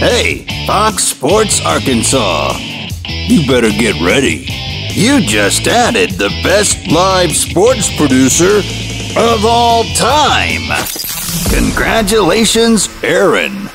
Hey, Fox Sports Arkansas. You better get ready. You just added the best live sports producer of all time. Congratulations, Aaron.